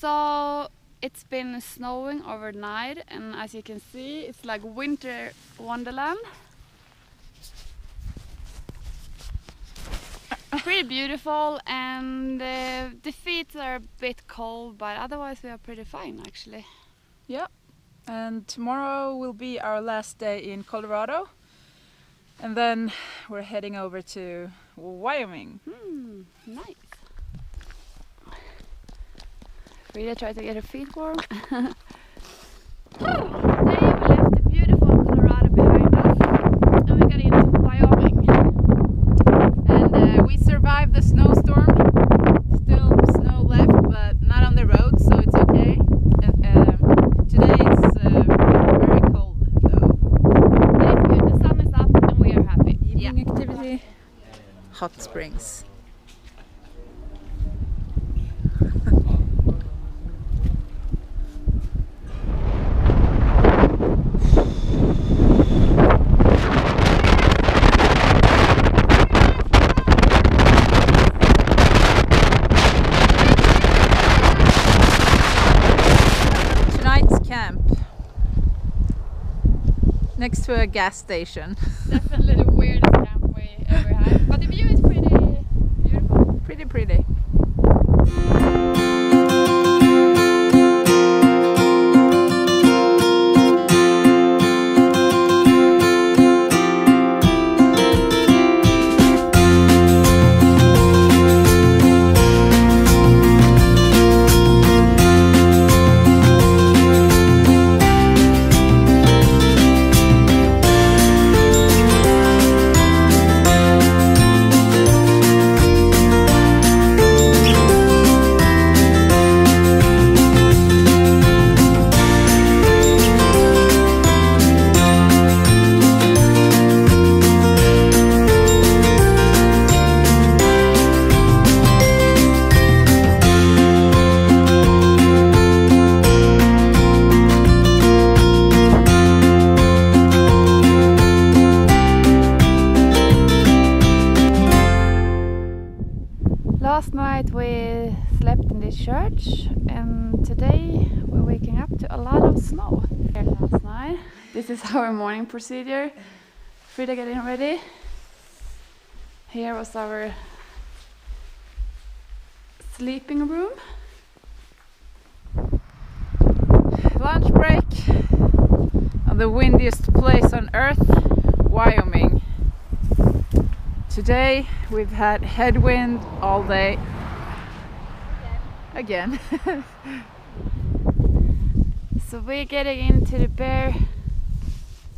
So it's been snowing overnight, and as you can see, it's like winter wonderland. pretty beautiful, and uh, the feet are a bit cold, but otherwise we are pretty fine actually. Yeah, and tomorrow will be our last day in Colorado, and then we're heading over to Wyoming. Hmm, nice. Frida tried to get her feet warm. Today we left the beautiful Colorado behind us and we got into Wyoming. And uh, we survived the snowstorm. Still snow left, but not on the road, so it's okay. Um, today it's uh, very cold though. But it's good, the sun is up and we are happy. Evening activity. Hot springs. Next to a gas station. Definitely slept in this church and today we're waking up to a lot of snow. Here Last night. This is our morning procedure. Frida getting ready. Here was our sleeping room. Lunch break on the windiest place on earth, Wyoming. Today we've had headwind all day. Again. So we're getting into the bare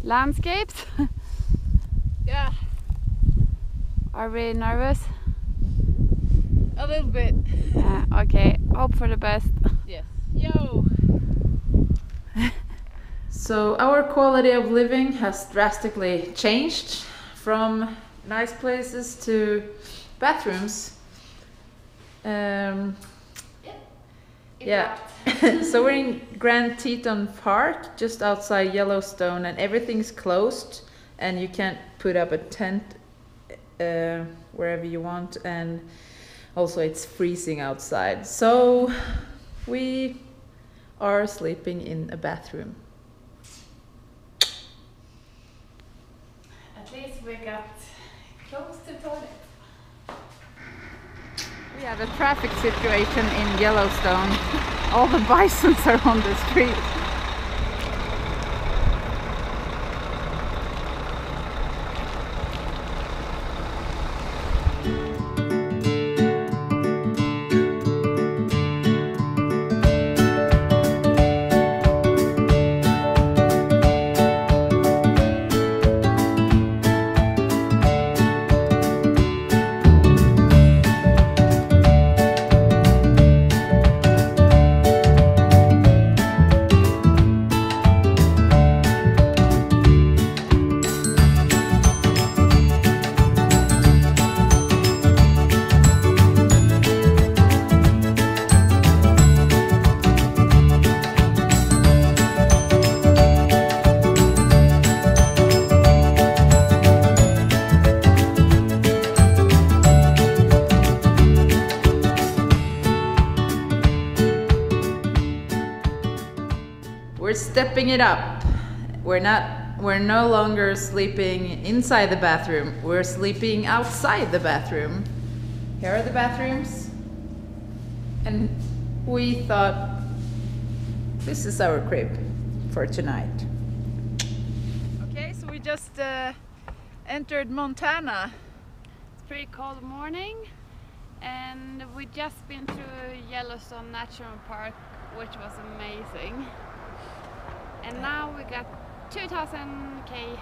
landscapes. yeah, Are we nervous? a little bit. Yeah, okay. Hope for the best. Yes. Yo. so our quality of living has drastically changed from nice places to bathrooms. Um, yeah. so we're in Grand Teton Park, just outside Yellowstone, and everything's closed, and you can't put up a tent uh, wherever you want, and also it's freezing outside. So we are sleeping in a bathroom. At least we got close to toilet. Have a traffic situation in Yellowstone. All the bisons are on the street. Stepping it up. We're not we're no longer sleeping inside the bathroom. We're sleeping outside the bathroom. Here are the bathrooms. And we thought this is our crib for tonight. Okay, so we just uh, entered Montana. It's pretty cold morning and we just been through Yellowstone National Park which was amazing. And now we got 2000k